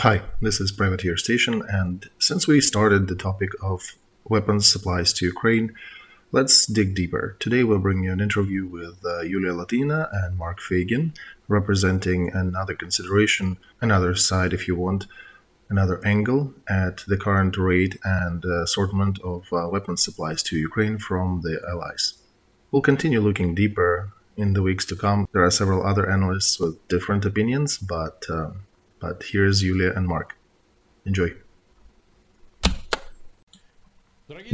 Hi, this is Privateer Station, and since we started the topic of weapons supplies to Ukraine, let's dig deeper. Today we'll bring you an interview with uh, Yulia Latynina and Mark Feygin, representing another consideration, another side, if you want, another angle at the current rate and assortment of uh, weapons supplies to Ukraine from the Allies. We'll continue looking deeper in the weeks to come. There are several other analysts with different opinions, but uh, but here's Yulia and Mark. Enjoy.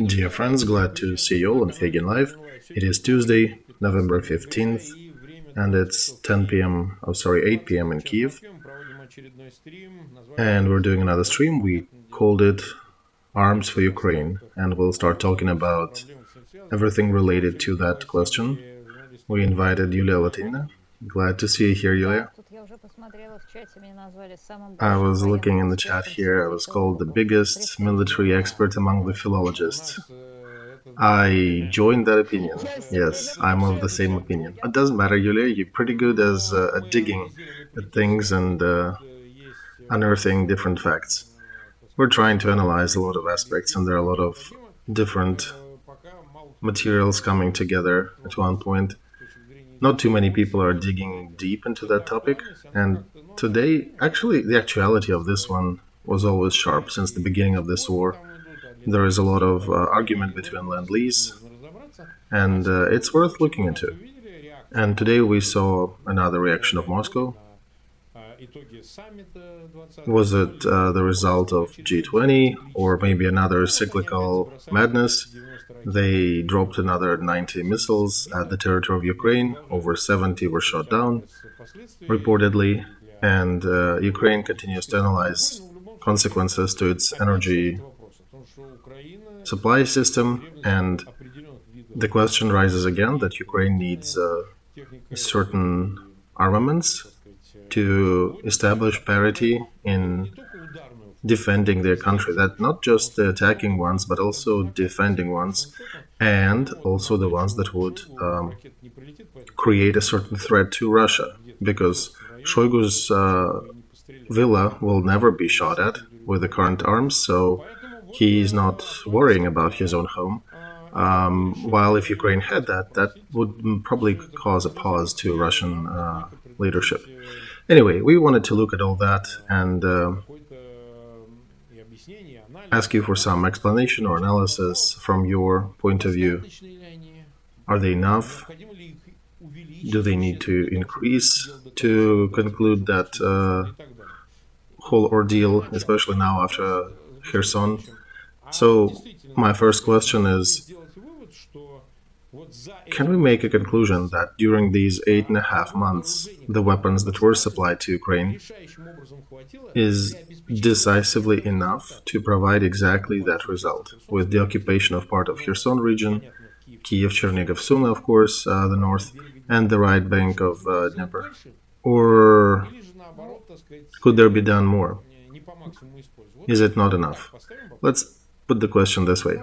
Dear friends, glad to see you all on Feygin Live. It is Tuesday, November 15th, and it's 10 p.m. Oh, sorry, 8 p.m. in Kiev. And we're doing another stream. We called it Arms for Ukraine, and we'll start talking about everything related to that question. We invited Yulia Latynina. Glad to see you here, Yulia. I was looking in the chat here. I was called the biggest military expert among the philologists. I joined that opinion. Yes, I'm of the same opinion. It doesn't matter, Yulia. You're pretty good as uh, at digging at things and uh, unearthing different facts. We're trying to analyze a lot of aspects, and there are a lot of different materials coming together at one point not too many people are digging deep into that topic. And today, actually, the actuality of this one was always sharp since the beginning of this war. There is a lot of uh, argument between Lend-Lease, and uh, it's worth looking into. And today we saw another reaction of Moscow. Was it uh, the result of G20 or maybe another cyclical madness? They dropped another 90 missiles at the territory of Ukraine. Over 70 were shot down, reportedly, and uh, Ukraine continues to analyze consequences to its energy supply system. And the question rises again that Ukraine needs uh, certain armaments to establish parity in defending their country. That not just the attacking ones, but also defending ones, and also the ones that would um, create a certain threat to Russia, because Shoigu's uh, villa will never be shot at with the current arms, so he's not worrying about his own home. Um, while if Ukraine had that, that would probably cause a pause to Russian uh, leadership. Anyway, we wanted to look at all that and uh, ask you for some explanation or analysis from your point of view. Are they enough? Do they need to increase to conclude that uh, whole ordeal, especially now after Kherson? So, my first question is can we make a conclusion that during these eight and a half months, the weapons that were supplied to Ukraine is decisively enough to provide exactly that result, with the occupation of part of Kherson region, Kiev, Chernigov, Sumy, of course, uh, the north, and the right bank of uh, Dnieper? Or could there be done more? Is it not enough? Let's put the question this way.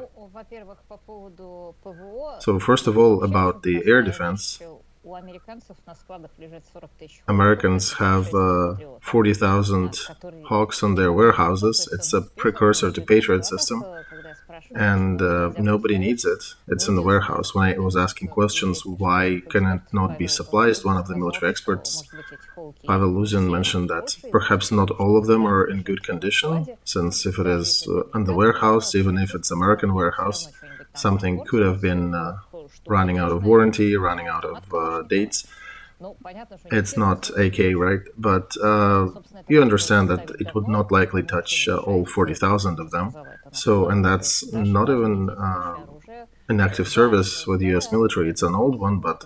So, first of all, about the air defense, Americans have uh, 40,000 Hawks on their warehouses. It's a precursor to Patriot system, and uh, nobody needs it. It's in the warehouse. When I was asking questions, why can it not be supplied, one of the military experts, Pavel Luzin, mentioned that perhaps not all of them are in good condition, since if it is uh, in the warehouse, even if it's American warehouse, something could have been uh, running out of warranty, running out of uh, dates. It's not AK, right? But uh, you understand that it would not likely touch uh, all 40,000 of them. So, and that's not even uh, an active service with the US military. It's an old one, but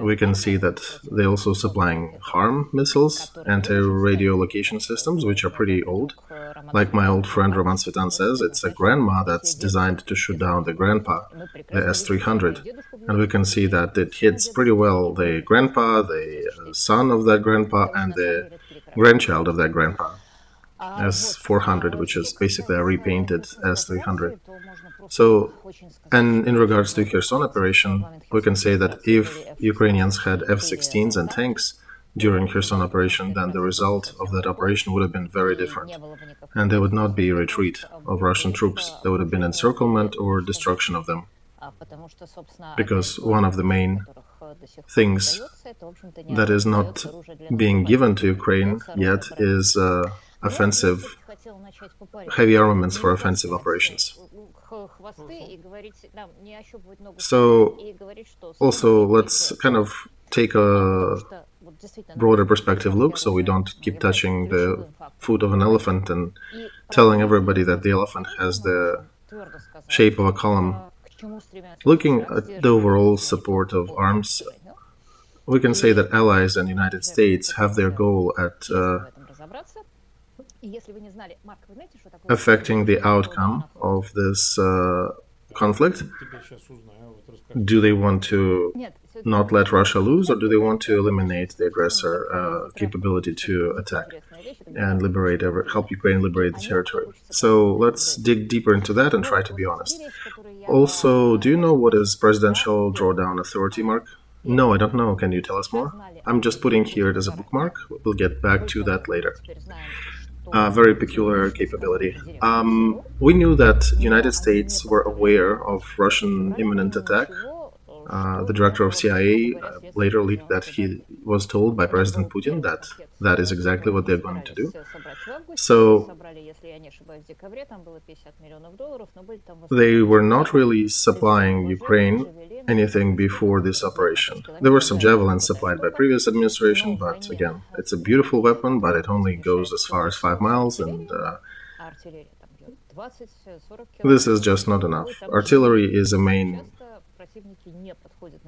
we can see that they're also supplying HARM missiles, anti-radio location systems, which are pretty old. Like my old friend Roman Svitan says, it's a grandma that's designed to shoot down the grandpa, the S-300. And we can see that it hits pretty well the grandpa, the uh, son of that grandpa, and the grandchild of that grandpa. S400, which is basically a repainted S300. So, and in regards to Kherson operation, we can say that if Ukrainians had F-16s and tanks, during Kherson operation, then the result of that operation would have been very different. And there would not be a retreat of Russian troops. There would have been encirclement or destruction of them. Because one of the main things that is not being given to Ukraine yet is uh, offensive, heavy armaments for offensive operations. So, also, let's kind of take a broader perspective look so we don't keep touching the foot of an elephant and telling everybody that the elephant has the shape of a column. Looking at the overall support of arms, we can say that allies and United States have their goal at uh, affecting the outcome of this uh, conflict? Do they want to not let Russia lose, or do they want to eliminate the aggressor uh, capability to attack and liberate, help Ukraine liberate the territory? So let's dig deeper into that and try to be honest. Also, do you know what is presidential drawdown authority, Mark? No, I don't know. Can you tell us more? I'm just putting here it as a bookmark. We'll get back to that later uh, very peculiar capability. Um, we knew that United States were aware of Russian imminent attack. Uh, the director of CIA uh, later leaked that he was told by President Putin that that is exactly what they're going to do. So they were not really supplying Ukraine anything before this operation. There were some javelins supplied by previous administration, but again, it's a beautiful weapon, but it only goes as far as five miles, and uh, this is just not enough. Artillery is a main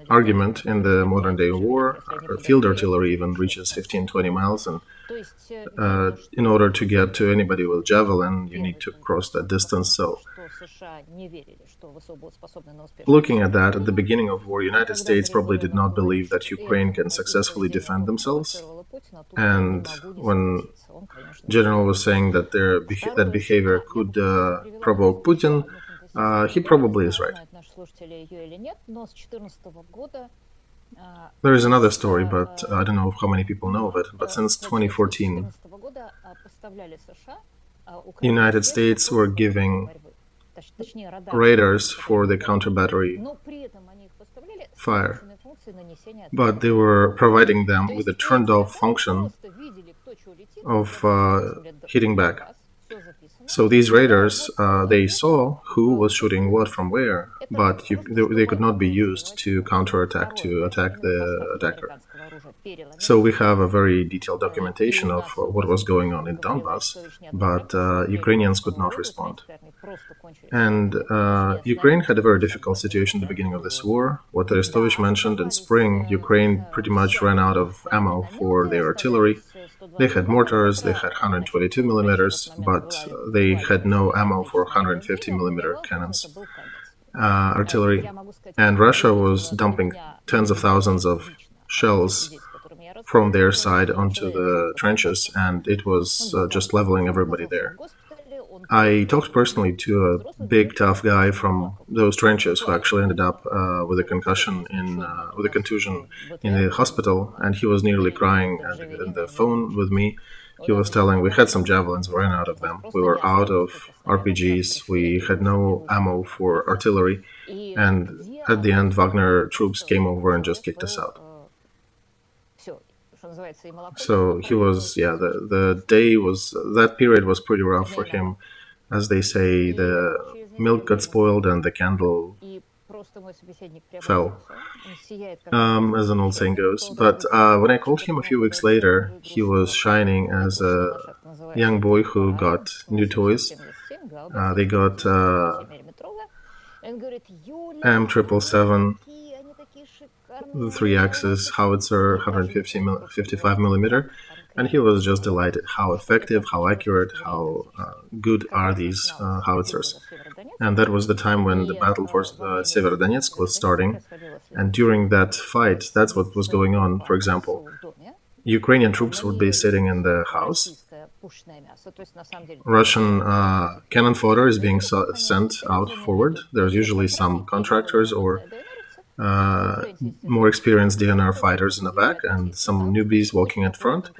argument in the modern day war. Field artillery even reaches 15 20 miles, and uh, in order to get to anybody with javelin, you need to cross that distance. So, looking at that, at the beginning of war, United States probably did not believe that Ukraine can successfully defend themselves. And when General was saying that their that behavior could uh, provoke Putin, uh, he probably is right. There is another story, but I don't know how many people know of it. But since 2014, United States were giving radars for the counter battery fire, but they were providing them with a turned off function of uh, hitting back. So these raiders, uh, they saw who was shooting what from where, but you, they, they, could not be used to counterattack, to attack the attacker. So we have a very detailed documentation of what was going on in Donbass, but uh, Ukrainians could not respond. And uh, Ukraine had a very difficult situation at the beginning of this war. What Arestovich mentioned in spring, Ukraine pretty much ran out of ammo for their artillery. They had mortars, they had 122 millimeters, but they had no ammo for 150 millimeter cannons. Uh, artillery, and Russia was dumping tens of thousands of shells from their side onto the trenches, and it was uh, just leveling everybody there. I talked personally to a big tough guy from those trenches who actually ended up uh, with a concussion in uh, with a contusion in the hospital, and he was nearly crying on the phone with me. He was telling we had some javelins, we ran out of them. We were out of RPGs. We had no ammo for artillery, and at the end, Wagner troops came over and just kicked us out. So he was, yeah, the, the day was, that period was pretty rough for him as they say, the milk got spoiled and the candle fell, um, as an old saying goes. But uh, when I called him a few weeks later, he was shining as a young boy who got new toys. Uh, they got uh, M777, the three axis howitzer, 150 mil- 55 millimeter and he was just delighted how effective, how accurate, how uh, good are these uh, howitzers. And that was the time when the battle for uh, Severodonetsk was starting. And during that fight, that's what was going on. For example, Ukrainian troops would be sitting in the house. Russian uh, cannon fodder is being sent out forward. There's usually some contractors or uh, more experienced DNR fighters in the back and some newbies walking in front.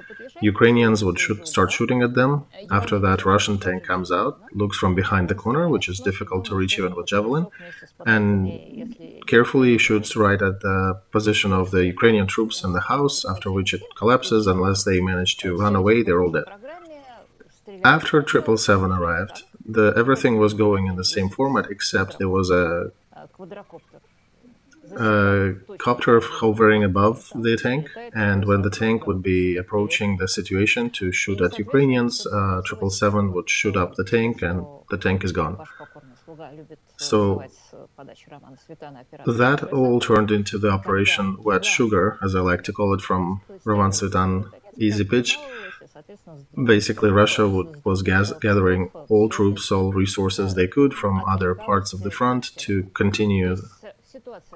Ukrainians would shoot, start shooting at them. After that, Russian tank comes out, looks from behind the corner, which is difficult to reach even with javelin, and carefully shoots right at the position of the Ukrainian troops in the house. After which it collapses. Unless they manage to run away, they're all dead. After Triple Seven arrived, the everything was going in the same format, except there was a a copter hovering above the tank, and when the tank would be approaching the situation to shoot at Ukrainians, uh, Triple Seven would shoot up the tank, and the tank is gone. So that all turned into the operation Wet Sugar, as I like to call it, from Roman Svitan Easy Pitch. Basically, Russia would, was gathering all troops, all resources they could from other parts of the front to continue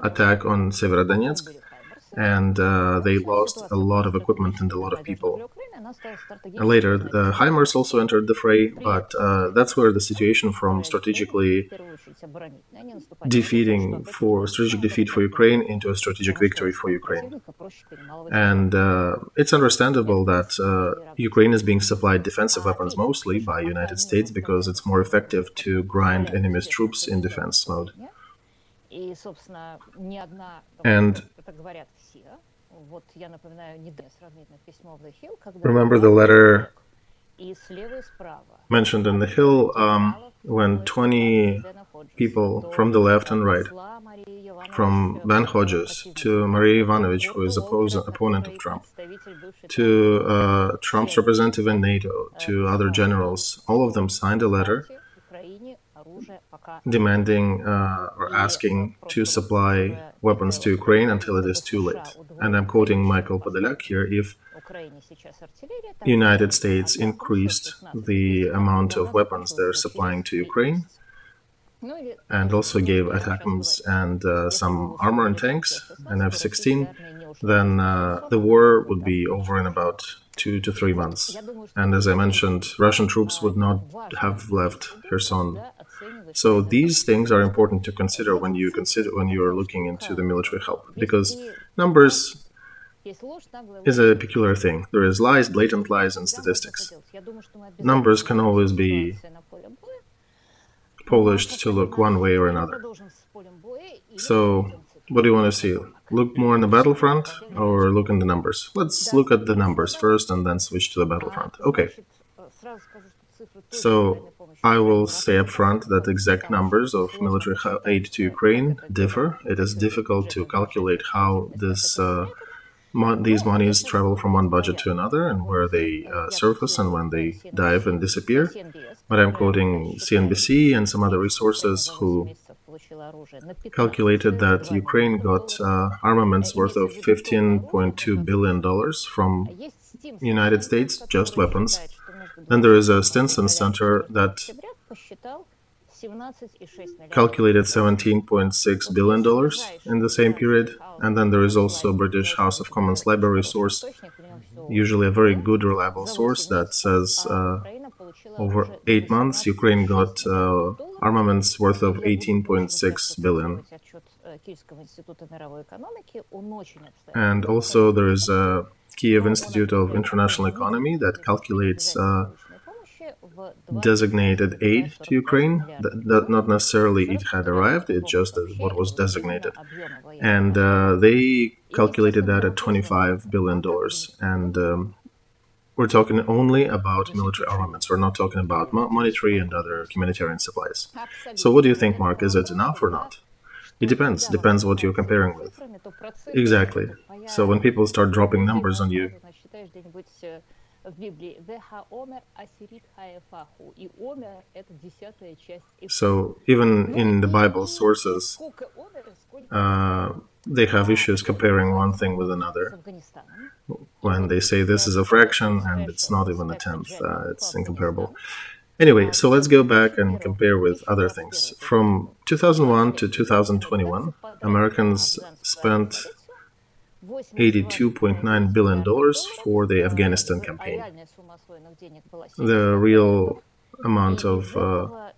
attack on Severodonetsk, and uh, they lost a lot of equipment and a lot of people. Later, the HIMARS also entered the fray, but uh, that's where the situation from strategically defeating for strategic defeat for Ukraine into a strategic victory for Ukraine. And uh, it's understandable that uh, Ukraine is being supplied defensive weapons mostly by United States because it's more effective to grind enemy's troops in defense mode. And remember the letter mentioned in the Hill um, when 20 people from the left and right, from Ben Hodges to Marie Yovanovitch, who is oppos- opponent of Trump, to uh, Trump's representative in NATO, to other generals, all of them signed a letter demanding uh, or asking to supply weapons to Ukraine until it is too late. And I'm quoting Michael Podolyak here if United States increased the amount of weapons they're supplying to Ukraine and also gave ATACMS and uh, some armor and tanks and F-16, then uh, the war would be over in about two to three months. And as I mentioned, Russian troops would not have left Kherson so these things are important to consider when you consider when you are looking into the military help because numbers is a peculiar thing. There is lies, blatant lies, and statistics. Numbers can always be polished to look one way or another. So, what do you want to see? Look more in the battlefront or look in the numbers? Let's look at the numbers first and then switch to the battlefront. Okay. So, I will say up front that exact numbers of military aid to Ukraine differ. It is difficult to calculate how this uh, these monies travel from one budget to another and where they uh, surface and when they dive and disappear. But I'm quoting CNBC and some other resources who calculated that Ukraine got uh, armaments worth of 15.2 billion dollars from United States, just weapons then there is a Stimson Center that calculated $17.6 billion in the same period. And then there is also British House of Commons library source, usually a very good, reliable source that says uh, over eight months, Ukraine got uh, armaments worth of 18.6 billion. And also there is a Kiev Institute of International Economy that calculates uh, designated aid to Ukraine. That, that, not necessarily it had arrived; it just what was designated, and uh, they calculated that at 25 billion dollars. And um, we're talking only about military armaments. We're not talking about monetary and other humanitarian supplies. So, what do you think, Mark? Is it enough or not? It depends. Depends what you're comparing with. Exactly. So when people start dropping numbers on you, so even in the Bible sources, uh, they have issues comparing one thing with another. When they say this is a fraction and it's not even a tenth, uh, it's incomparable. Anyway, so let's go back and compare with other things. From 2001 to 2021, Americans spent $82.9 billion for the Afghanistan campaign. The real amount of uh,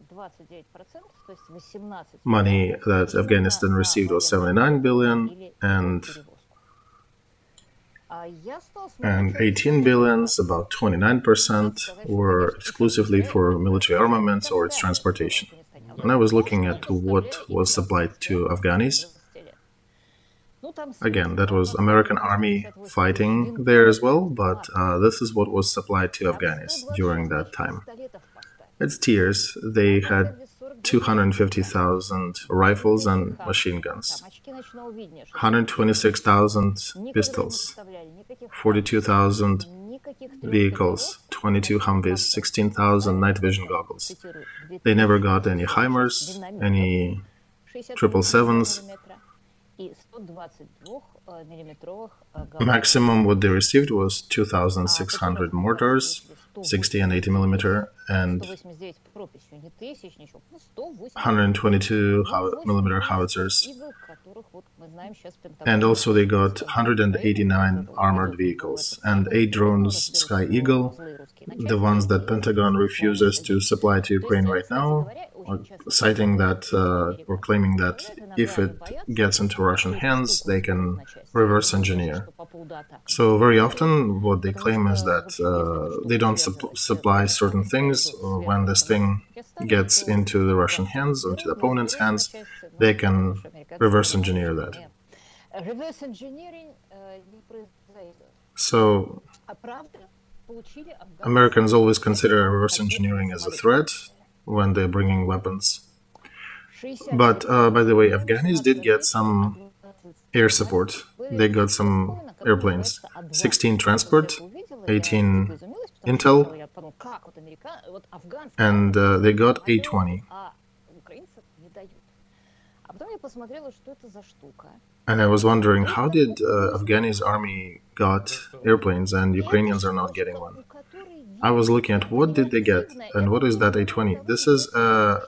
money that Afghanistan received was 79 billion, and and 18 billions, about 29%, were exclusively for military armaments or its transportation. And I was looking at what was supplied to Afghanis. Again, that was American army fighting there as well, but uh, this is what was supplied to Afghanis during that time. It's tiers. They had 250,000 rifles and machine guns, 126,000 pistols, 42,000 vehicles, 22 Humvees, 16,000 night vision goggles. They never got any HIMARS, any triple sevens. Maximum what they received was 2,600 mortars, 60 and 80 millimeter, and 122 millimeter howitzers. And also they got 189 armored vehicles and 8 drones Sky Eagle, the ones that Pentagon refuses to supply to Ukraine right now, citing that uh, or claiming that if it gets into Russian hands, they can reverse engineer. So very often, what they claim is that uh, they don't su- supply certain things. When this thing gets into the Russian hands, or into the opponent's hands, they can reverse engineer that. So Americans always consider reverse engineering as a threat when they're bringing weapons. But uh, by the way, Afghanis did get some air support. They got some airplanes, 16 transport, 18 Intel, and uh, they got A-20. And I was wondering, how did uh, Afghani's army got airplanes and Ukrainians are not getting one? I was looking at what did they get and what is that A-20? This is a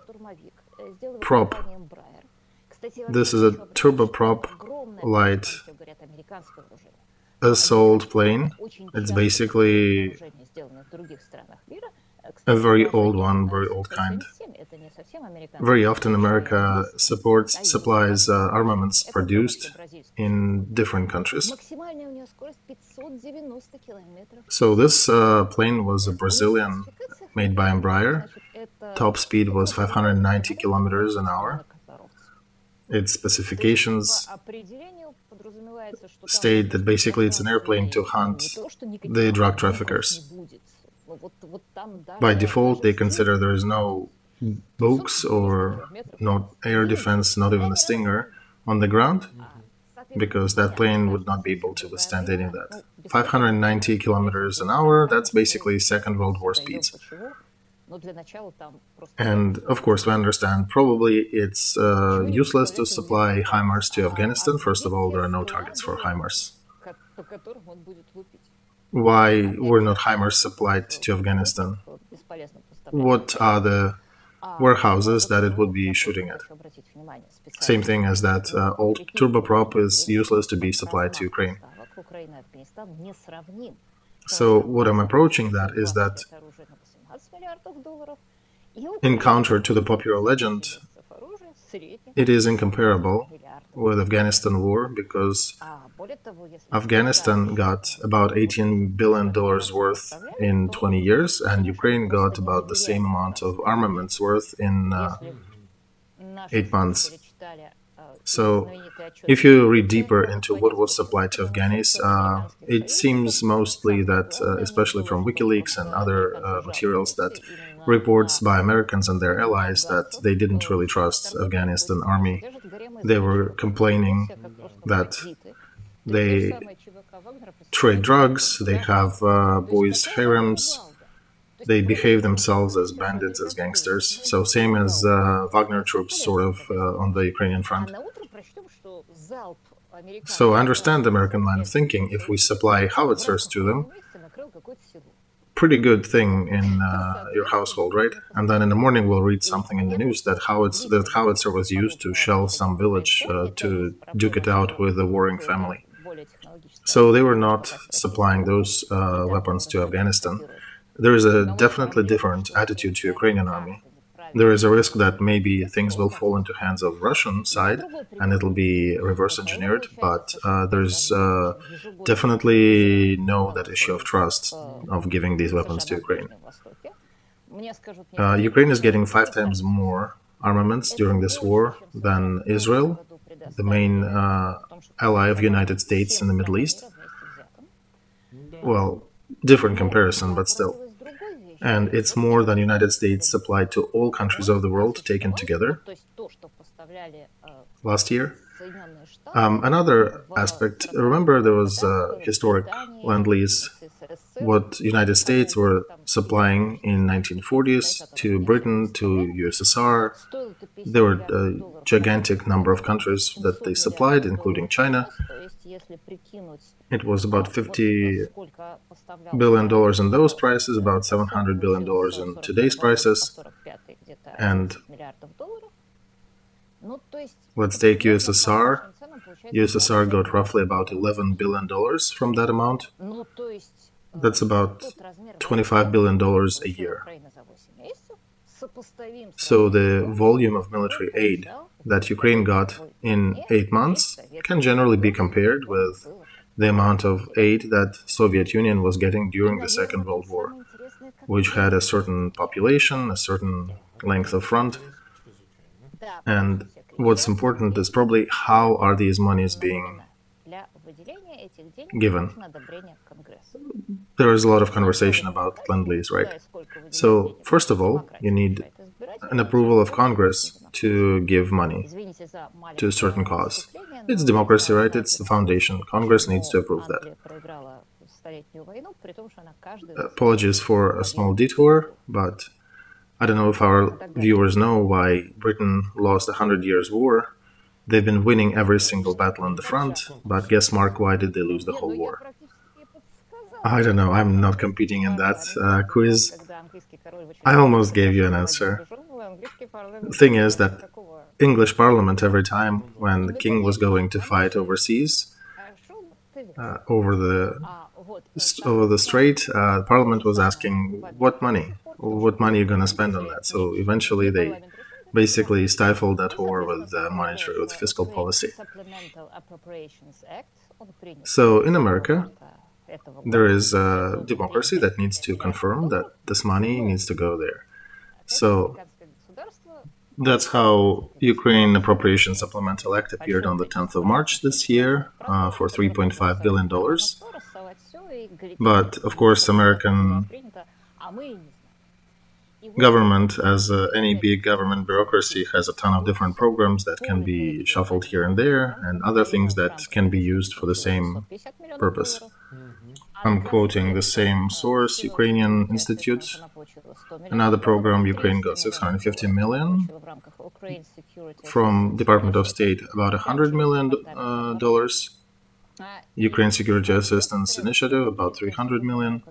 prop. This is a turboprop light assault plane. It's basically a very old one, very old kind. Very often, America supports supplies uh, armaments produced in different countries. So this uh, plane was a Brazilian, made by Embraer. Top speed was 590 kilometers an hour. Its specifications state that basically it's an airplane to hunt the drug traffickers. By default, they consider there is no books or not air defense, not even a Stinger on the ground, because that plane would not be able to withstand any of that. 590 kilometers an hour, that's basically Second World War speeds. And of course, we understand probably it's uh, useless to supply HIMARS to Afghanistan. First of all, there are no targets for HIMARS. Why were not HIMARS supplied to Afghanistan? What are the warehouses that it would be shooting at? Same thing as that uh, old turboprop is useless to be supplied to Ukraine. So what I'm approaching that is that in counter to the popular legend, it is incomparable with Afghanistan war because Afghanistan got about 18 billion dollars worth in 20 years, and Ukraine got about the same amount of armaments worth in uh, eight months. So, if you read deeper into what was supplied to Afghanis, uh, it seems mostly that, uh, especially from WikiLeaks and other uh, materials, that reports by Americans and their allies that they didn't really trust Afghanistan army. They were complaining that they trade drugs, they have uh, boys' harems, they behave themselves as bandits, as gangsters. So same as uh, Wagner troops, sort of, uh, on the Ukrainian front. So I understand the American line of thinking. If we supply howitzers to them, pretty good thing in uh, your household, right? And then in the morning we'll read something in the news that howitz that howitzer was used to shell some village uh, to duke it out with a warring family. So they were not supplying those uh, weapons to Afghanistan. There is a definitely different attitude to Ukrainian army. There is a risk that maybe things will fall into hands of Russian side and it'll be reverse engineered. But uh, there's uh, definitely no that issue of trust of giving these weapons to Ukraine. Uh, Ukraine is getting five times more armaments during this war than Israel, the main uh, ally of United States in the Middle East. Well, different comparison, but still and it's more than United States supplied to all countries of the world taken together last year. Um, another aspect, remember there was a historic Lend-Lease what United States were supplying in 1940s to Britain, to USSR. There were a gigantic number of countries that they supplied, including China. It was about 50 billion dollars in those prices, about 700 billion dollars in today's prices. And let's take USSR. USSR got roughly about 11 billion dollars from that amount. That's about $25 billion a year. So the volume of military aid that Ukraine got in eight months can generally be compared with the amount of aid that Soviet Union was getting during the Second World War, which had a certain population, a certain length of front. And what's important is probably how are these monies being given. There is a lot of conversation about Lend-Lease, right? So, first of all, you need an approval of Congress to give money to a certain cause. It's democracy, right? It's the foundation. Congress needs to approve that. Apologies for a small detour, but I don't know if our viewers know why Britain lost a hundred years war They've been winning every single battle on the front, but guess, Mark, why did they lose the whole war? I don't know, I'm not competing in that uh, quiz. I almost gave you an answer. The thing is that English Parliament, every time when the king was going to fight overseas, uh, over the over the strait, uh, Parliament was asking, what money? What money are you going to spend on that? So eventually they basically stifled that war with uh, monetary, with fiscal policy. So in America, there is a democracy that needs to confirm that this money needs to go there. So that's how Ukraine Appropriation Supplemental Act appeared on the 10th of March this year uh, for 3.5 billion dollars. But of course, American government, as uh, any big government bureaucracy, has a ton of different programs that can be shuffled here and there, and other things that can be used for the same purpose. I'm quoting the same source, Ukrainian Institute. Another program, Ukraine got 650 million from Department of State, about 100 million uh, dollars. Ukraine Security Assistance Initiative, about 300 million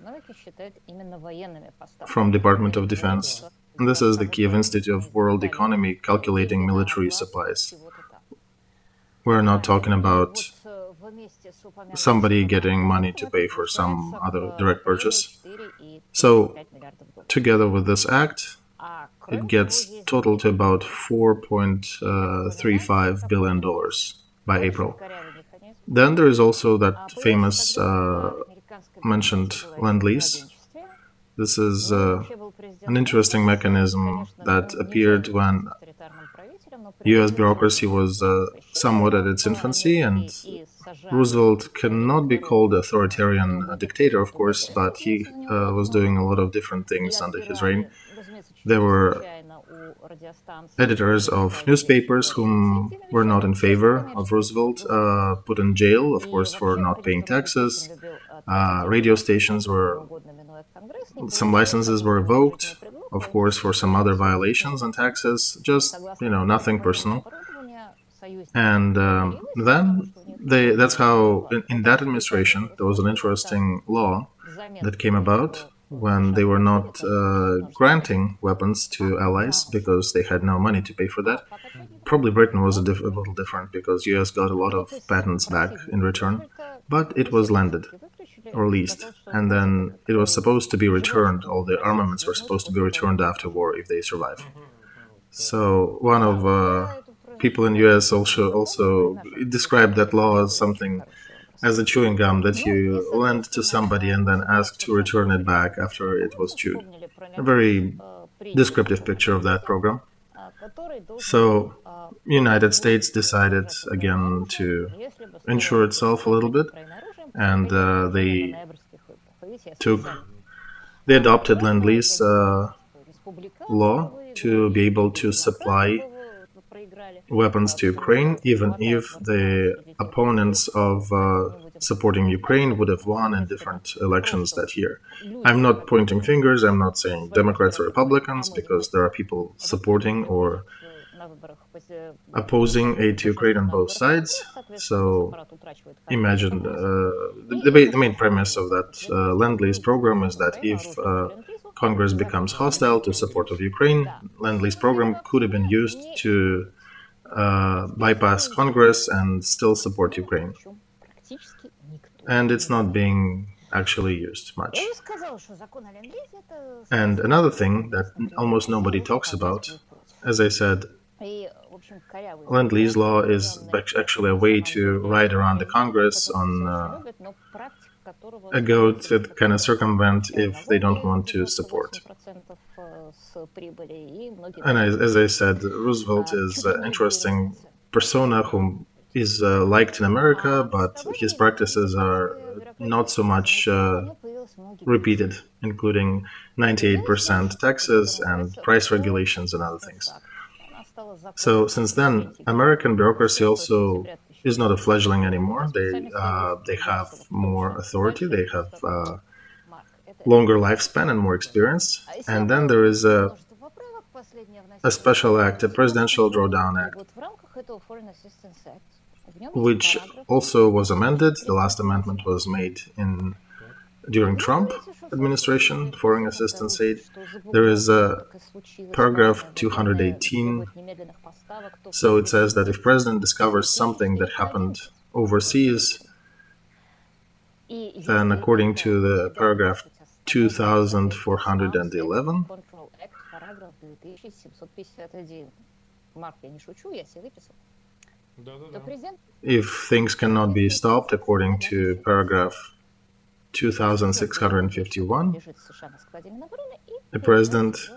from Department of Defense. And this is the Kiev Institute of World Economy calculating military supplies. We're not talking about somebody getting money to pay for some other direct purchase. So, together with this act, it gets total to about 4.35 billion dollars by April. Then there is also that famous uh, mentioned Lend-Lease. This is uh, an interesting mechanism that appeared when US bureaucracy was uh, somewhat at its infancy, and Roosevelt cannot be called authoritarian dictator, of course, but he uh, was doing a lot of different things under his reign. There were editors of newspapers whom were not in favor of Roosevelt uh, put in jail, of course, for not paying taxes. Uh, radio stations were some licenses were revoked, of course, for some other violations and taxes. Just you know, nothing personal. And um, then they, that's how in, in that administration there was an interesting law that came about when they were not uh, granting weapons to allies because they had no money to pay for that. Probably Britain was a, diff- a little different because US got a lot of patents back in return, but it was landed or leased, and then it was supposed to be returned. All the armaments were supposed to be returned after war if they survive. So one of uh, people in US also also described that law as something as a chewing gum that you lend to somebody and then ask to return it back after it was chewed. A very descriptive picture of that program. So United States decided again to insure itself a little bit and uh, they took they adopted Lend-Lease uh, law to be able to supply weapons to Ukraine, even if the opponents of uh, supporting Ukraine would have won in different elections that year. I'm not pointing fingers, I'm not saying Democrats or Republicans, because there are people supporting or opposing aid to Ukraine on both sides. So imagine uh, the, the, main premise of that uh, Lend-Lease program is that if uh, Congress becomes hostile to support of Ukraine, Lend-Lease program could have been used to uh, bypass Congress and still support Ukraine. And it's not being actually used much. And another thing that almost nobody talks about, as I said, Lend-Lease law is actually a way to ride around the Congress on uh, a goat that kind of circumvent if they don't want to support. And as, as I said, Roosevelt is an interesting persona who is uh, liked in America, but his practices are not so much uh, repeated, including 98% taxes and price regulations and other things. So since then, American bureaucracy also is not a fledgling anymore. They uh, they have more authority. They have uh, longer lifespan and more experience. And then there is a a special act, a presidential drawdown act, which also was amended. The last amendment was made in during Trump administration, foreign assistance aid, there is a paragraph 218. So it says that if president discovers something that happened overseas, then according to the paragraph 2411, if things cannot be stopped according to paragraph 2651, the president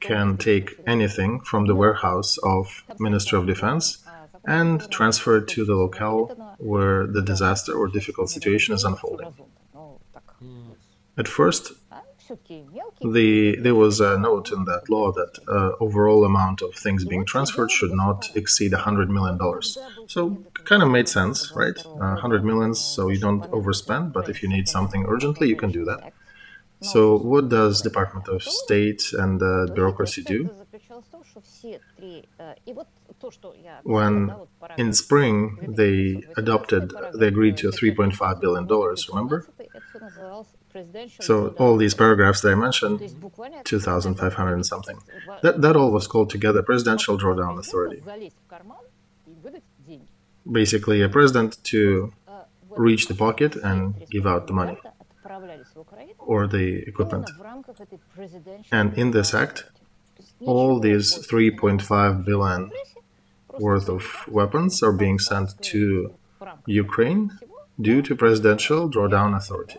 can take anything from the warehouse of Ministry of Defense and transfer it to the locale where the disaster or difficult situation is unfolding. At first, the, there was a note in that law that uh, overall amount of things being transferred should not exceed $100 million. So kind of made sense, right? Uh, 100 millions, so you don't overspend, but if you need something urgently, you can do that. So what does Department of State and the bureaucracy do? When in spring they adopted, they agreed to 3.5 billion dollars, remember? So all these paragraphs that I mentioned, 2,500 and something, that, that all was called together Presidential Drawdown Authority. Basically, a president to reach the pocket and give out the money or the equipment. And in this act, all these 3.5 billion worth of weapons are being sent to Ukraine due to Presidential Drawdown Authority.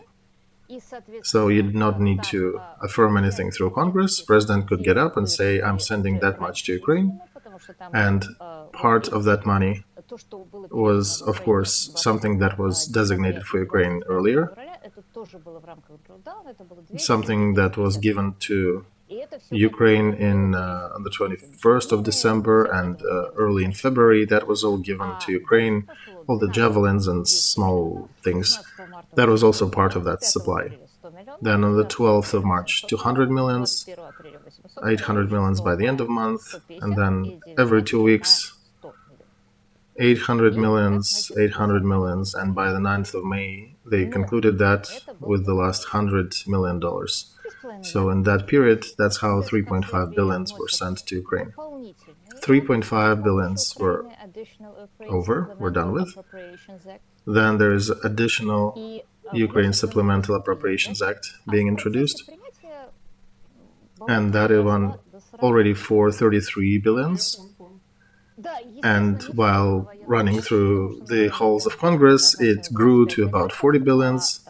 So you did not need to affirm anything through Congress. President could get up and say, I'm sending that much to Ukraine. And part of that money was, of course, something that was designated for Ukraine earlier, something that was given to Ukraine in uh, on the 21st of December and uh, early in February. That was all given to Ukraine, all the javelins and small things. That was also part of that supply. Then on the 12th of March, 200 millions, 800 millions by the end of month, and then every two weeks, 800 millions, 800 millions, and by the 9th of May, they concluded that with the last 100 million dollars. So in that period, that's how 3.5 billions were sent to Ukraine. 3.5 billions were over, we're done with. Then there's additional Ukraine Supplemental Appropriations Act being introduced. And that is one already for 33 billions. And while running through the halls of Congress, it grew to about 40 billions.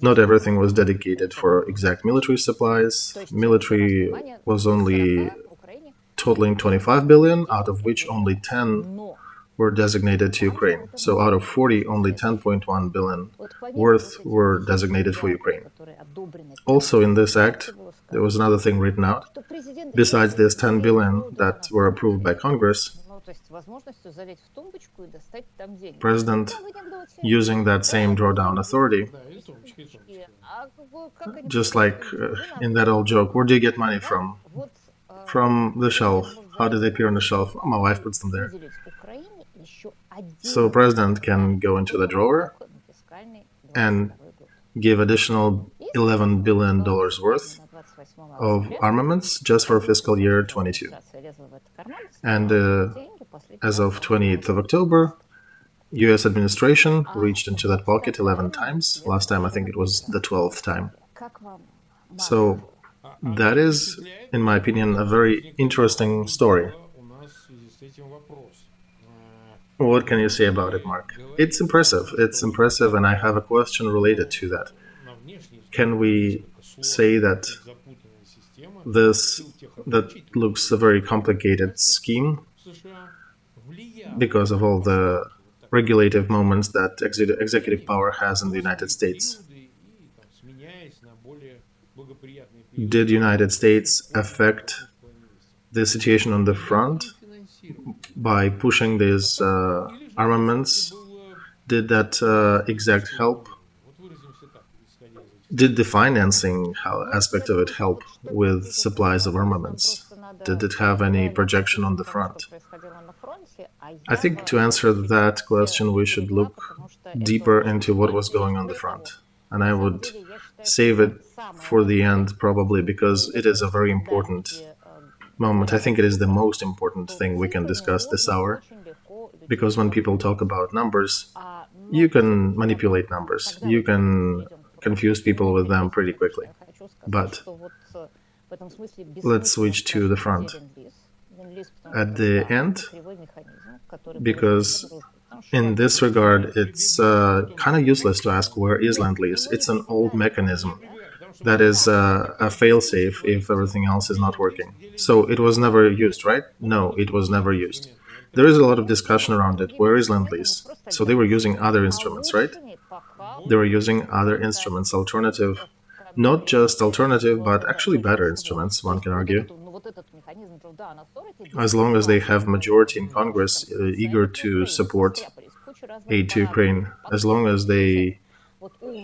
Not everything was dedicated for exact military supplies. Military was only totaling 25 billion, out of which only 10 were designated to Ukraine. So out of 40, only 10.1 billion worth were designated for Ukraine. Also in this act, there was another thing written out. Besides this 10 billion that were approved by Congress, President using that same drawdown authority, just like uh, in that old joke, where do you get money from? From the shelf. How do they appear on the shelf? Oh, my wife puts them there. So president can go into the drawer and give additional 11 billion dollars worth of armaments just for fiscal year 22. And uh, as of 28th of October, US administration reached into that pocket 11 times. Last time I think it was the 12th time. So that is, in my opinion, a very interesting story. What can you say about it, Mark? It's impressive. It's impressive, and I have a question related to that. Can we say that this that looks a very complicated scheme because of all the regulative moments that executive power has in the United States. Did United States affect the situation on the front by pushing these uh, armaments? Did that uh, exact help did the financing aspect of it help with supplies of armaments? Did it have any projection on the front? I think to answer that question, we should look deeper into what was going on the front. And I would save it for the end, probably, because it is a very important moment. I think it is the most important thing we can discuss this hour. Because when people talk about numbers, you can manipulate numbers. You can confuse people with them pretty quickly. But let's switch to the front. At the end, because in this regard, it's uh, kind of useless to ask where is Lend-Lease. It's an old mechanism that is uh, a failsafe if everything else is not working. So it was never used, right? No, it was never used. There is a lot of discussion around it. Where is Lend-Lease? So they were using other instruments, right? they were using other instruments, alternative, not just alternative, but actually better instruments, one can argue. As long as they have majority in Congress uh, eager to support aid to Ukraine, as long as they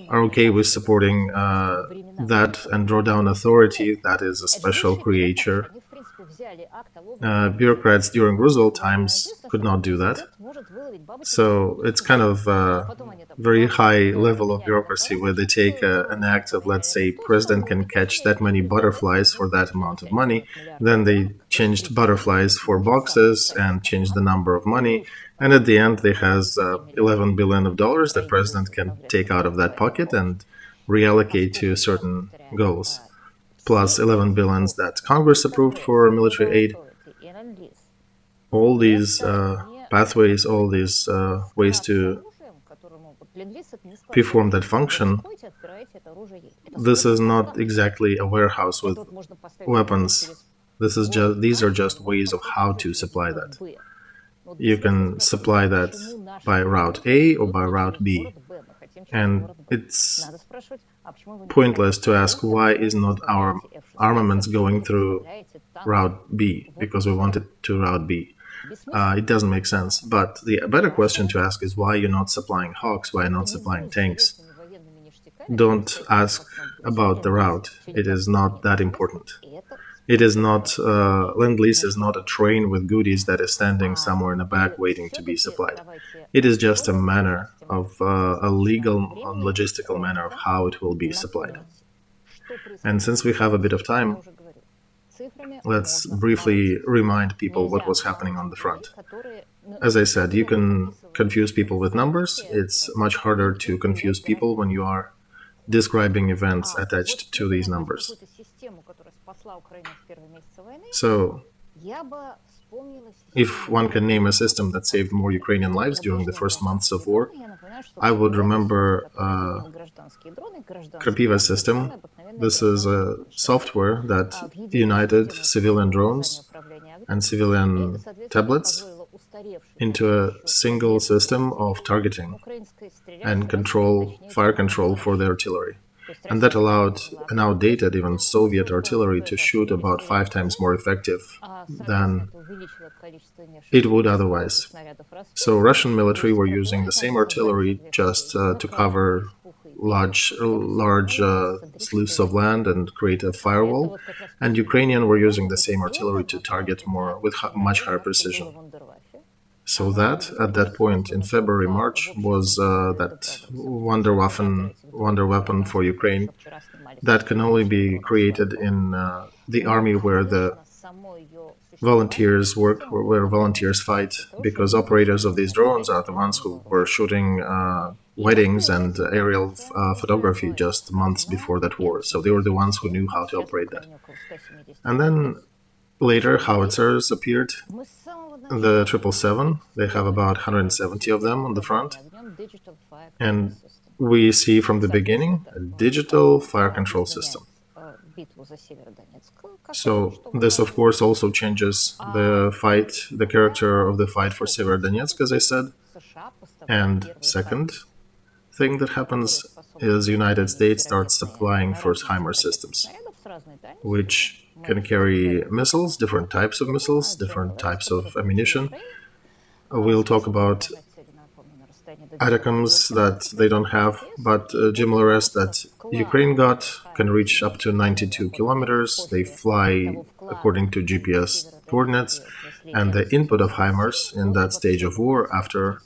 are okay with supporting uh, that and draw down authority, that is a special creature uh, bureaucrats during Roosevelt times could not do that. So it's kind of a very high level of bureaucracy where they take a, an act of, let's say, president can catch that many butterflies for that amount of money. Then they changed butterflies for boxes and changed the number of money. And at the end, they has uh, 11 billion of dollars that president can take out of that pocket and reallocate to certain goals plus 11 billions that Congress approved for military aid. All these uh, pathways, all these uh, ways to perform that function, this is not exactly a warehouse with weapons. This is just these are just ways of how to supply that. You can supply that by route A or by route B. And it's pointless to ask why is not our armaments going through route B because we want it to route B. Uh, it doesn't make sense. But the better question to ask is why you're not supplying Hawks, why you're not supplying tanks. Don't ask about the route. It is not that important. It is not, uh, Lend-Lease is not a train with goodies that is standing somewhere in the back waiting to be supplied. It is just a manner of uh, a legal and logistical manner of how it will be supplied. And since we have a bit of time, let's briefly remind people what was happening on the front. As I said, you can confuse people with numbers. It's much harder to confuse people when you are describing events attached to these numbers. So, if one can name a system that saved more Ukrainian lives during the first months of war, I would remember uh, Krapiva system. This is a software that united civilian drones and civilian tablets into a single system of targeting and control, fire control for the artillery and that allowed an outdated, even Soviet artillery to shoot about five times more effective than it would otherwise. So Russian military were using the same artillery just uh, to cover large large uh, of land and create a firewall, and Ukrainian were using the same artillery to target more with much higher precision. So that at that point in February March was uh, that wonder weapon wonder weapon for Ukraine that can only be created in uh, the army where the volunteers work where volunteers fight because operators of these drones are the ones who were shooting uh, weddings and aerial uh, photography just months before that war. So they were the ones who knew how to operate that. And then later howitzers appeared the 777. They have about 170 of them on the front. And we see from the beginning a digital fire control system. So this, of course, also changes the fight, the character of the fight for Severodonetsk, as I said. And second thing that happens is United States starts supplying first HIMARS systems, which can carry missiles, different types of missiles, different types of ammunition. Uh, we'll talk about ATACMS that they don't have, but uh, GMLRS that Ukraine got can reach up to 92 kilometers. They fly according to GPS coordinates, and the input of HIMARS in that stage of war after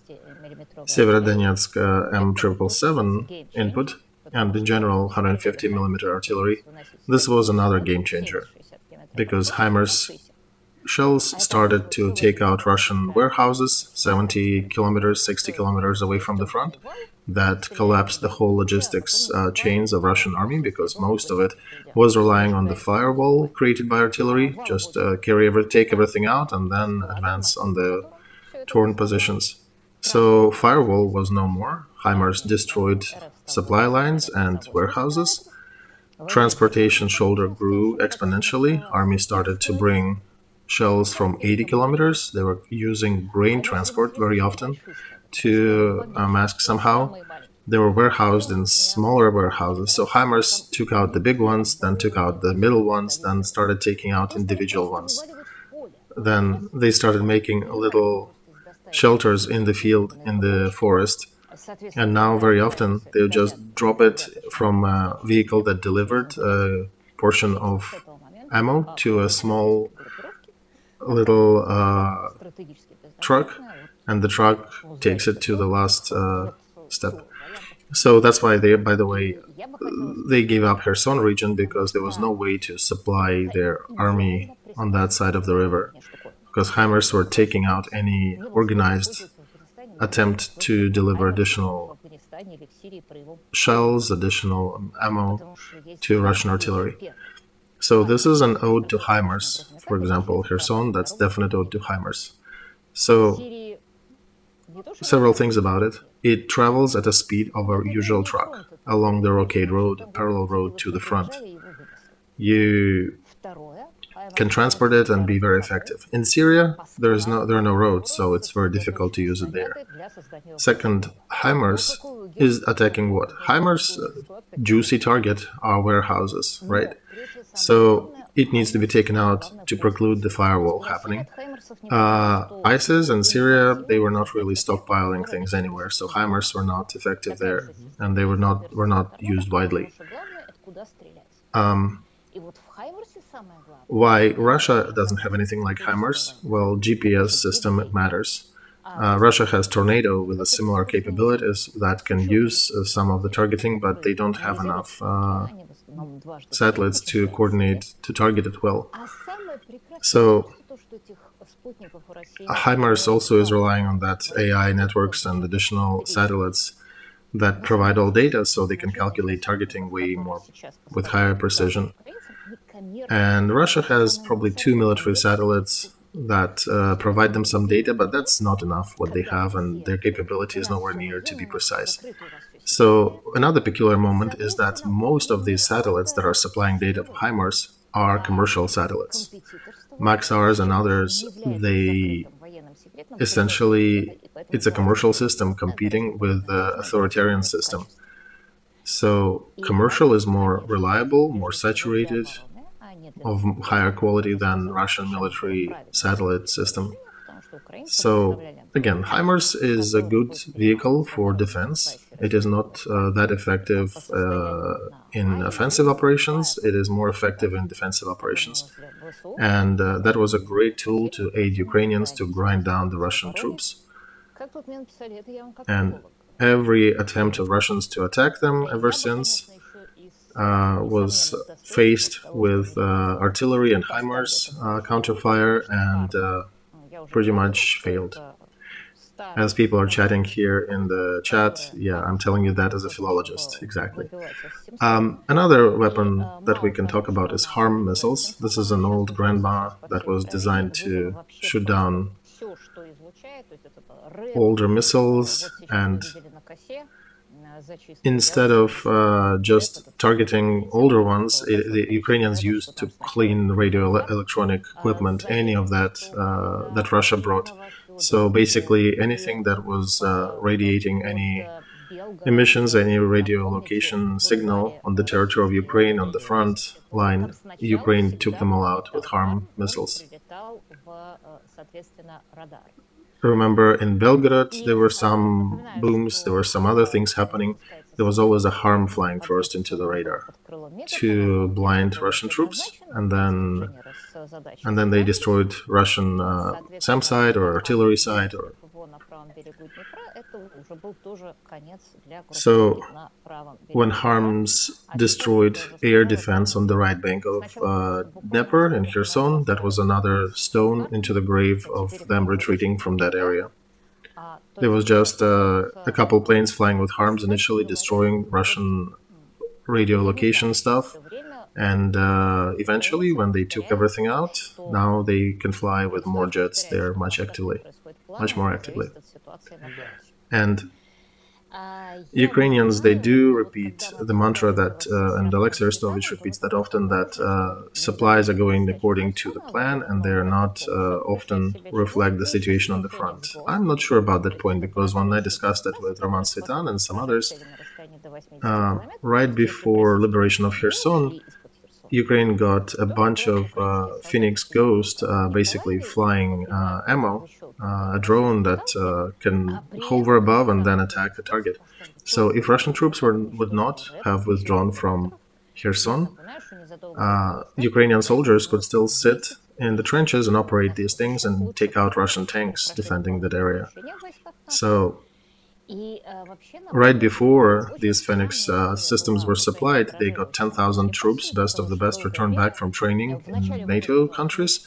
Severodonetsk uh, M777 input and in general 150 millimeter artillery, this was another game changer because HIMARS shells started to take out Russian warehouses 70 kilometers, 60 kilometers away from the front. That collapsed the whole logistics uh, chains of Russian army because most of it was relying on the firewall created by artillery, just uh, carry every, take everything out and then advance on the torn positions. So firewall was no more. HIMARS destroyed supply lines and warehouses transportation shoulder grew exponentially. Army started to bring shells from 80 kilometers. They were using grain transport very often to uh, mask somehow. They were warehoused in smaller warehouses. So HIMARS took out the big ones, then took out the middle ones, then started taking out individual ones. Then they started making little shelters in the field, in the forest, and now, very often, they'll just drop it from a vehicle that delivered a portion of ammo to a small little uh, truck, and the truck takes it to the last uh, step. So that's why they, by the way, they gave up Kherson region because there was no way to supply their army on that side of the river, because HIMARS were taking out any organized attempt to deliver additional shells, additional ammo to Russian artillery. So this is an ode to HIMARS, for example, Kherson, that's definite ode to HIMARS. So several things about it. It travels at a speed of a usual truck along the Rocade Road, parallel road to the front. You can transport it and be very effective. In Syria, there is no there are no roads, so it's very difficult to use it there. Second, HIMARS is attacking what? HIMARS uh, juicy target are warehouses, right? So it needs to be taken out to preclude the firewall happening. Uh, ISIS and Syria, they were not really stockpiling things anywhere, so HIMARS were not effective there, and they were not were not used widely. Um, why Russia doesn't have anything like HIMARS? Well, GPS system matters. Uh, Russia has Tornado with a similar capabilities that can use uh, some of the targeting, but they don't have enough uh, satellites to coordinate to target it well. So HIMARS also is relying on that AI networks and additional satellites that provide all data so they can calculate targeting way more with higher precision. And Russia has probably two military satellites that uh, provide them some data, but that's not enough what they have, and their capability is nowhere near to be precise. So, another peculiar moment is that most of these satellites that are supplying data for HIMARS are commercial satellites. Maxars and others, they essentially, it's a commercial system competing with the authoritarian system. So, commercial is more reliable, more saturated, of higher quality than Russian military satellite system. So again, HIMARS is a good vehicle for defense. It is not uh, that effective uh, in offensive operations. It is more effective in defensive operations. And uh, that was a great tool to aid Ukrainians to grind down the Russian troops. And every attempt of Russians to attack them ever since uh, was faced with uh, artillery and HIMARS uh, counterfire and pretty much failed. As people are chatting here in the chat, yeah, I'm telling you that as a philologist, exactly. Um, another weapon that we can talk about is HARM missiles. This is an old grandma that was designed to shoot down older missiles and instead of uh, just targeting older ones, it, the Ukrainians used to clean radio electronic equipment, any of that uh, that Russia brought. So basically, anything that was uh, radiating any emissions, any radio location signal on the territory of Ukraine on the front line, Ukraine took them all out with HARM missiles. Remember in Belgorod, there were some booms, there were some other things happening. There was always a HARM flying first into the radar to blind Russian troops, and then and then they destroyed Russian uh, SAM site or artillery site or so, when HARMS destroyed air defense on the right bank of uh, Dnieper in Kherson, that was another stone into the grave of them retreating from that area. There was just uh, a couple planes flying with HARMS initially, destroying Russian radio location stuff. And uh, eventually, when they took everything out, now they can fly with more jets there much actively, much more actively. And Ukrainians, they do repeat the mantra that, uh, and Alexei Arestovich repeats that often, that uh, supplies are going according to the plan and they're not uh, often reflect the situation on the front. I'm not sure about that point because when I discussed that with Roman Svitan and some others, uh, right before liberation of Kherson, Ukraine got a bunch of uh, Phoenix Ghost, uh, basically flying uh, ammo, uh, a drone that uh, can hover above and then attack a target. So if Russian troops were, would not have withdrawn from Kherson, uh, Ukrainian soldiers could still sit in the trenches and operate these things and take out Russian tanks defending that area. So Right before these Phoenix uh, systems were supplied, they got 10,000 troops, best of the best, returned back from training in NATO countries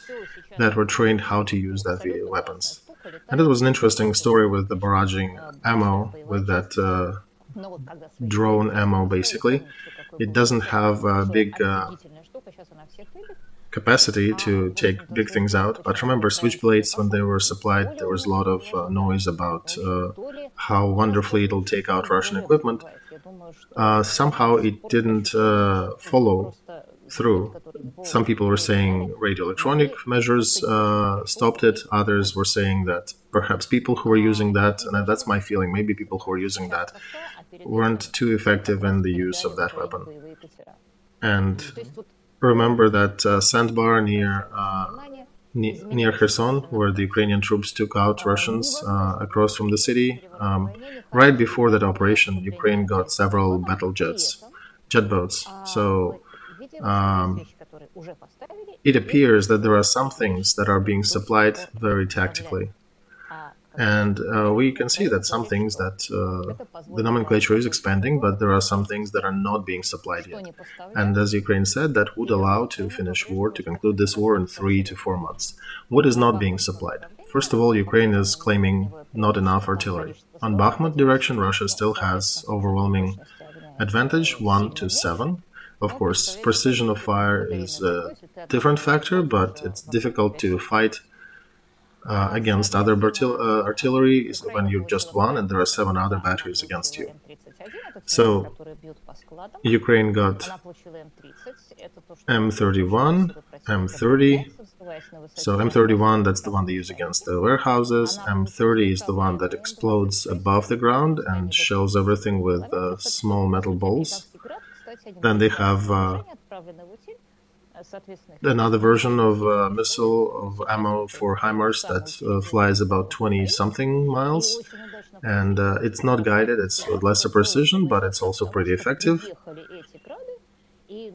that were trained how to use that weapons. And it was an interesting story with the barraging ammo, with that uh, drone ammo, basically. It doesn't have a big uh, capacity to take big things out. But remember, switchblades, when they were supplied, there was a lot of uh, noise about uh, how wonderfully it'll take out Russian equipment. Uh, somehow it didn't uh, follow through. Some people were saying radio electronic measures uh, stopped it. Others were saying that perhaps people who were using that, and that's my feeling, maybe people who were using that weren't too effective in the use of that weapon. And remember that uh, sandbar near uh, near Kherson, where the Ukrainian troops took out Russians uh, across from the city. Um, right before that operation, Ukraine got several battle jets, jet boats. So um, it appears that there are some things that are being supplied very tactically. And uh, we can see that some things that uh, the nomenclature is expanding, but there are some things that are not being supplied yet. And as Ukraine said, that would allow to finish war, to conclude this war in three to four months. What is not being supplied? First of all, Ukraine is claiming not enough artillery. On Bakhmut direction, Russia still has overwhelming advantage, 1 to 7. Of course, precision of fire is a different factor, but it's difficult to fight uh, against other uh, artillery is when you've just won and there are seven other batteries against you. So Ukraine got M31, M30. So M31, that's the one they use against the warehouses. M30 is the one that explodes above the ground and shells everything with uh, small metal balls. Then they have uh, another version of a missile of ammo for HIMARS that uh, flies about 20 something miles. And uh, it's not guided, it's with lesser precision, but it's also pretty effective.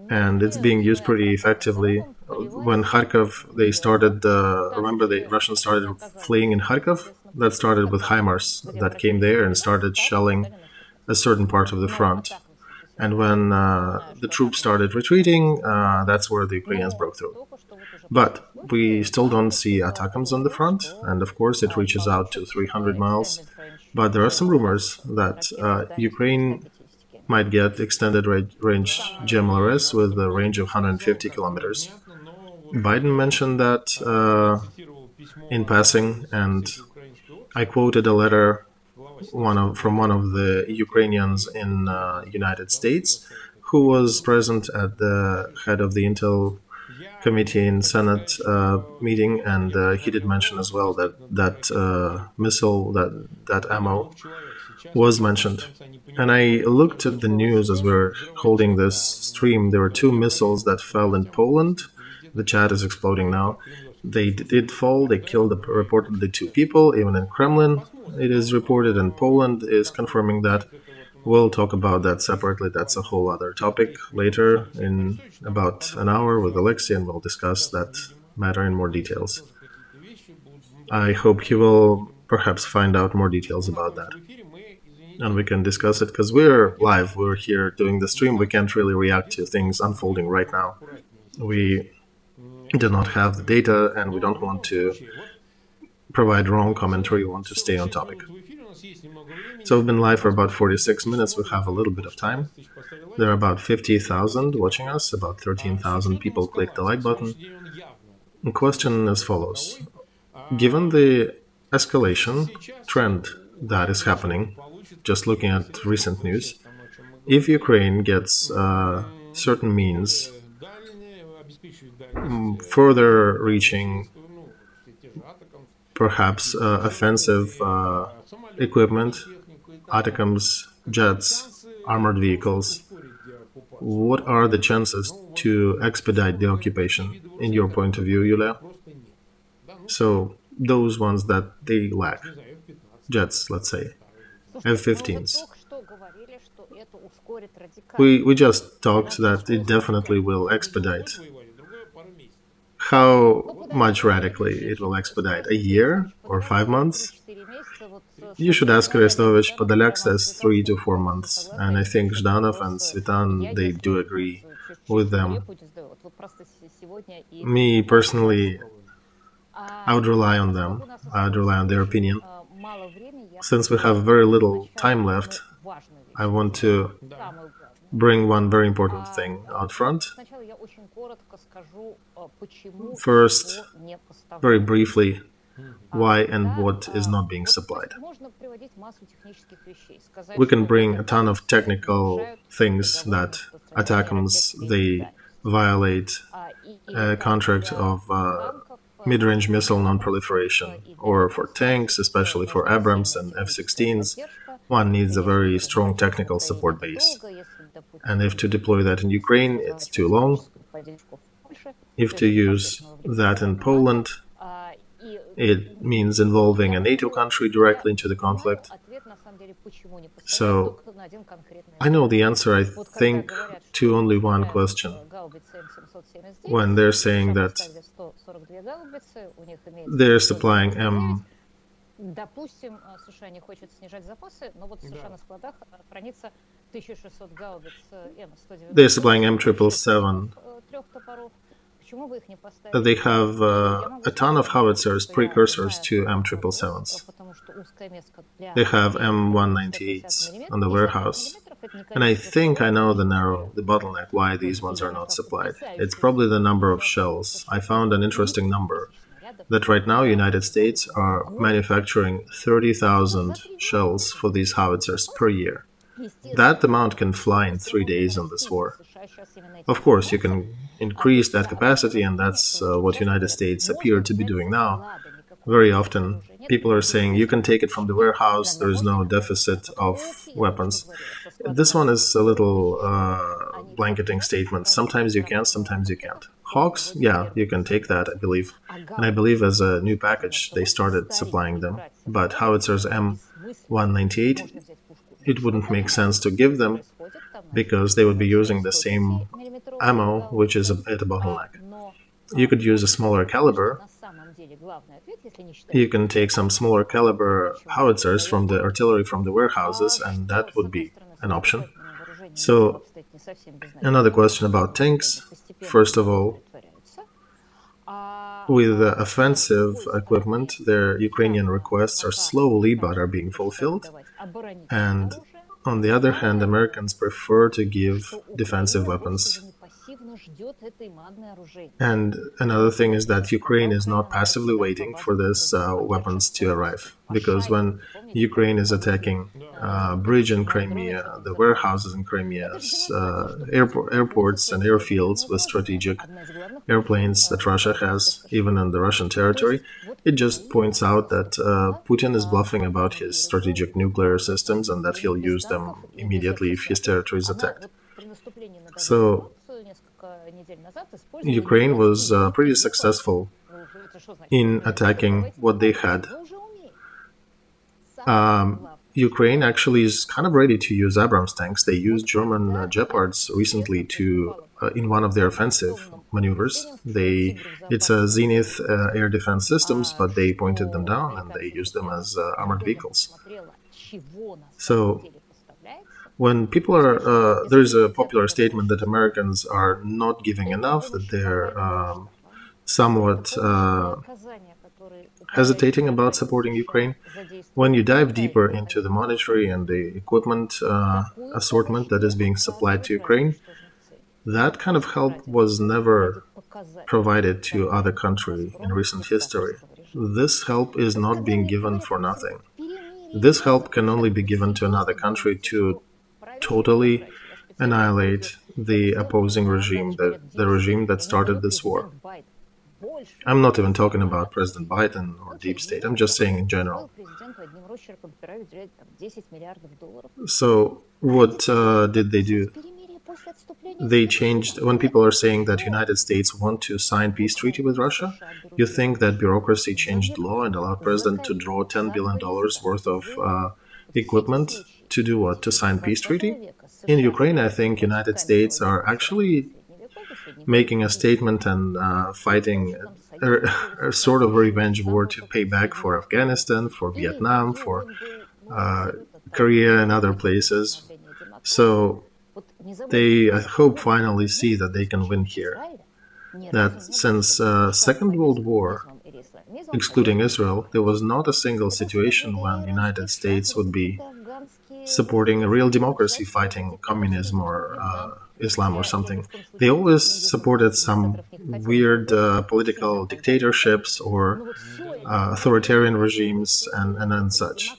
And it's being used pretty effectively. When Kharkov, they started, uh, remember the Russians started fleeing in Kharkov? That started with HIMARS that came there and started shelling a certain part of the front. And when uh, the troops started retreating, uh, that's where the Ukrainians broke through. But we still don't see ATACMS on the front, and of course it reaches out to 300 miles. But there are some rumors that uh, Ukraine might get extended range GMLRS with a range of 150 kilometers. Biden mentioned that uh, in passing, and I quoted a letter one of, from one of the Ukrainians in uh, United States who was present at the head of the Intel committee in Senate uh, meeting, and uh, he did mention as well that that uh, missile, that that ammo, was mentioned. And I looked at the news as we are holding this stream. There were two missiles that fell in Poland. The chat is exploding now. They did fall. They killed reportedly two people, even in Kremlin it is reported, and Poland is confirming that. We'll talk about that separately. That's a whole other topic later in about an hour with Alexei, and we'll discuss that matter in more details. I hope he will perhaps find out more details about that. And we can discuss it because we're live, we're here doing the stream. We can't really react to things unfolding right now. We do not have the data and we don't want to provide wrong commentary, you want to stay on topic. So we've been live for about 46 minutes, we have a little bit of time. There are about 50,000 watching us, about 13,000 people clicked the like button. The question as follows. Given the escalation trend that is happening, just looking at recent news, if Ukraine gets uh, certain means further reaching perhaps uh, offensive uh, equipment, ATACMS, jets, armored vehicles. What are the chances to expedite the occupation, in your point of view, Yulia? So, those ones that they lack, jets, let's say, F-15s. We, we just talked that it definitely will expedite how much radically it will expedite? A year or five months? You should ask Arestovich. Podolyak says three to four months, and I think Zhdanov and Svitan, they do agree with them. Me personally, I would rely on them. I would rely on their opinion. Since we have very little time left, I want to bring one very important thing out front. First, very briefly, why and what is not being supplied. We can bring a ton of technical things that ATACMS, they violate a contract of uh, mid-range missile non-proliferation, or for tanks, especially for Abrams and F-16s, one needs a very strong technical support base. And if to deploy that in Ukraine, it's too long. If to use that in Poland, it means involving a NATO country directly into the conflict. So, I know the answer, I think, to only one question. When they're saying that they're supplying M Допустим, США не хочет снижать запасы, но вот США на складах хранится 1600 гаубиц М190. they're supplying M777. They have uh, a ton of howitzers, precursors to M777s. They have M198s on the warehouse. And I think I know the narrow, the bottleneck why these ones are not supplied. It's probably the number of shells. I found an interesting number that right now United States are manufacturing 30,000 shells for these howitzers per year. That amount can fly in three days in this war. Of course, you can increase that capacity, and that's uh, what United States appear to be doing now. Very often, people are saying you can take it from the warehouse. There is no deficit of weapons. This one is a little uh, blanketing statement. Sometimes you can, sometimes you can't. Hawks, yeah, you can take that, I believe. And I believe as a new package they started supplying them. But howitzers M198, it wouldn't make sense to give them because they would be using the same ammo, which is at a bottleneck. You could use a smaller caliber. You can take some smaller caliber howitzers from the artillery from the warehouses, and that would be an option. So, another question about tanks. First of all, with offensive equipment, their Ukrainian requests are slowly but are being fulfilled. And on the other hand, Americans prefer to give defensive weapons and another thing is that Ukraine is not passively waiting for these uh, weapons to arrive. Because when Ukraine is attacking uh, bridge in Crimea, the warehouses in Crimea, uh, airport, airports and airfields with strategic airplanes that Russia has, even in the Russian territory, it just points out that uh, Putin is bluffing about his strategic nuclear systems and that he'll use them immediately if his territory is attacked. So Ukraine was uh, pretty successful in attacking what they had. Um, Ukraine actually is kind of ready to use Abrams tanks. They used German uh, recently to uh, in one of their offensive maneuvers. They it's a Zenith uh, air defense systems, but they pointed them down and they used them as uh, armored vehicles. So when people are uh, there is a popular statement that Americans are not giving enough, that they're um, somewhat uh, hesitating about supporting Ukraine. When you dive deeper into the monetary and the equipment uh, assortment that is being supplied to Ukraine, that kind of help was never provided to other country in recent history. This help is not being given for nothing. This help can only be given to another country to totally annihilate the opposing regime, the, the regime that started this war. I'm not even talking about President Biden or deep state, I'm just saying in general. So, what uh, did they do? They changed when people are saying that United States want to sign peace treaty with Russia. You think that bureaucracy changed law and allowed president to draw 10 billion dollars worth of uh, equipment to do what? To sign peace treaty? In Ukraine, I think United States are actually making a statement and uh, fighting a, a, sort of revenge war to pay back for Afghanistan, for Vietnam, for uh, Korea and other places. So they, I hope, finally see that they can win here. That since uh, Second World War, excluding Israel, there was not a single situation when United States would be supporting a real democracy fighting communism or uh, Islam or something. They always supported some weird uh, political dictatorships or uh, authoritarian regimes and, and, and such.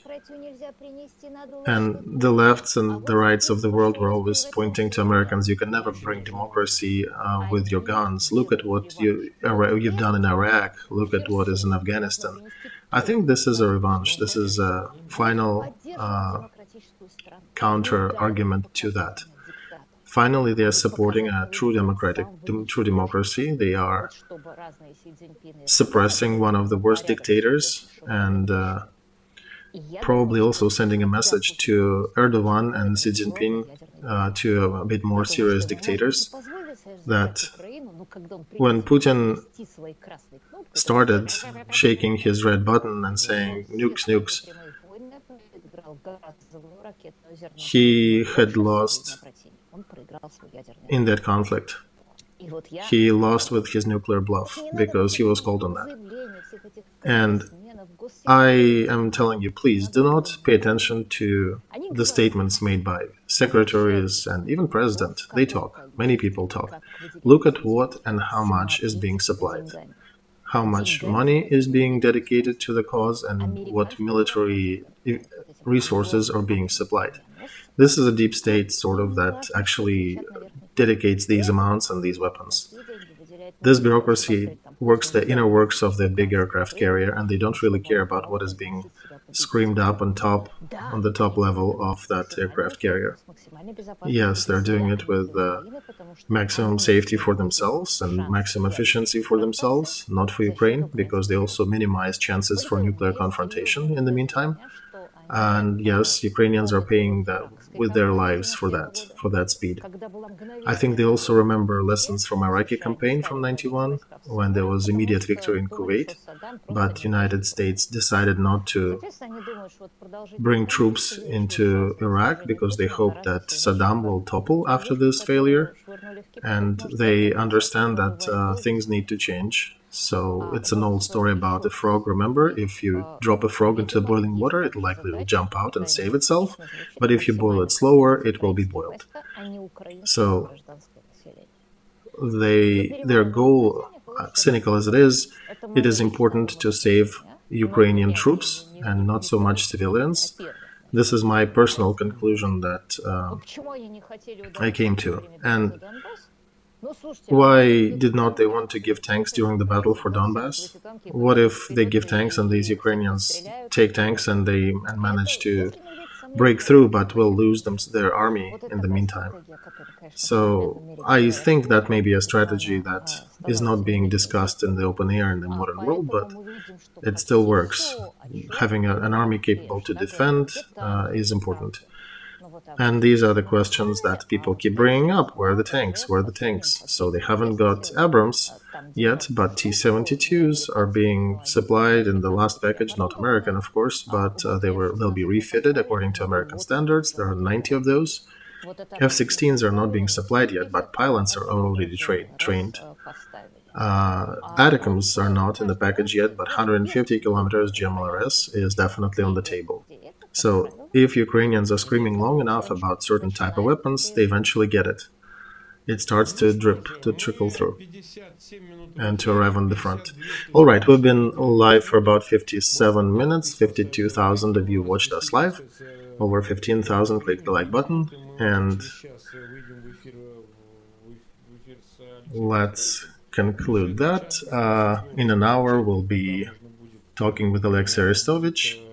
And the lefts and the rights of the world were always pointing to Americans. You can never bring democracy uh, with your guns. Look at what you, you've done in Iraq. Look at what is in Afghanistan. I think this is a revenge. This is a final uh, counter argument to that. Finally, they are supporting a true democratic, true democracy. They are suppressing one of the worst dictators and uh, probably also sending a message to Erdogan and Xi Jinping, uh, to a bit more serious dictators, that when Putin started shaking his red button and saying nukes, nukes, he had lost in that conflict. He lost with his nuclear bluff because he was called on that. And I am telling you, please do not pay attention to the statements made by secretaries and even president. They talk. Many people talk. Look at what and how much is being supplied how much money is being dedicated to the cause and what military resources are being supplied. This is a deep state, sort of, that actually dedicates these amounts and these weapons. This bureaucracy works the inner works of the big aircraft carrier, and they don't really care about what is being screamed up on top, on the top level of that aircraft carrier. Yes, they're doing it with uh, maximum safety for themselves and maximum efficiency for themselves, not for Ukraine, because they also minimize chances for nuclear confrontation in the meantime. And yes, Ukrainians are paying that with their lives for that, for that speed. I think they also remember lessons from Iraqi campaign from 91, when there was immediate victory in Kuwait, but United States decided not to bring troops into Iraq because they hope that Saddam will topple after this failure, and they understand that uh, things need to change so it's an old story about a frog. Remember, if you drop a frog into boiling water, it likely will jump out and save itself. But if you boil it slower, it will be boiled. So they their goal, uh, cynical as it is, it is important to save Ukrainian troops and not so much civilians. This is my personal conclusion that uh, I came to. And why did not they want to give tanks during the battle for Donbass? What if they give tanks and these Ukrainians take tanks and they and manage to break through but will lose them, their army in the meantime? So I think that may be a strategy that is not being discussed in the open air in the modern world, but it still works. Having a, an army capable to defend uh, is important. And these are the questions that people keep bringing up. Where are the tanks? Where are the tanks? So they haven't got Abrams yet, but T-72s are being supplied in the last package, not American, of course, but uh, they were they'll be refitted according to American standards. There are 90 of those. F-16s are not being supplied yet, but pilots are already tra trained. Uh, are not in the package yet, but 150 kilometers GMLRS is definitely on the table. So if Ukrainians are screaming long enough about certain type of weapons, they eventually get it. It starts to drip, to trickle through, and to arrive on the front. All right, we've been live for about 57 minutes. 52,000 of you watched us live. Over 15,000 clicked the like button, and let's conclude that. Uh, in an hour, we'll be talking with Alexei Arestovich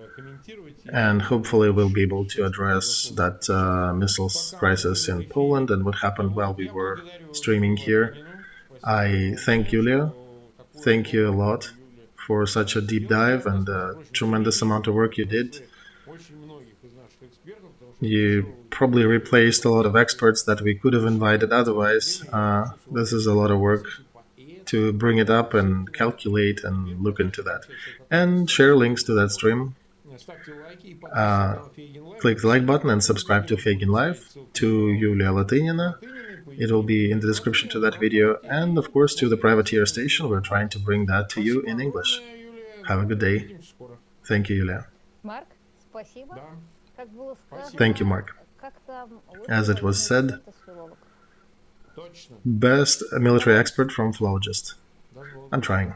and hopefully we'll be able to address that uh, missiles crisis in Poland and what happened while we were streaming here. I thank Yulia, thank you a lot for such a deep dive and a tremendous amount of work you did. You probably replaced a lot of experts that we could have invited otherwise. Uh, this is a lot of work to bring it up and calculate and look into that. And share links to that stream uh, click the like button and subscribe to Feygin Live, to Yulia Latynina. It will be in the description to that video, and of course to the privateer station. We're trying to bring that to you in English. Have a good day. Thank you, Yulia. Thank you, Mark. As it was said, best military expert from philologist. I'm trying.